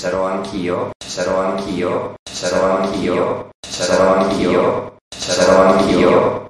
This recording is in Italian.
sarò anch'io, ci sarò anch'io, ci sarò anch'io, ci sarò anch'io, ci sarò anch'io.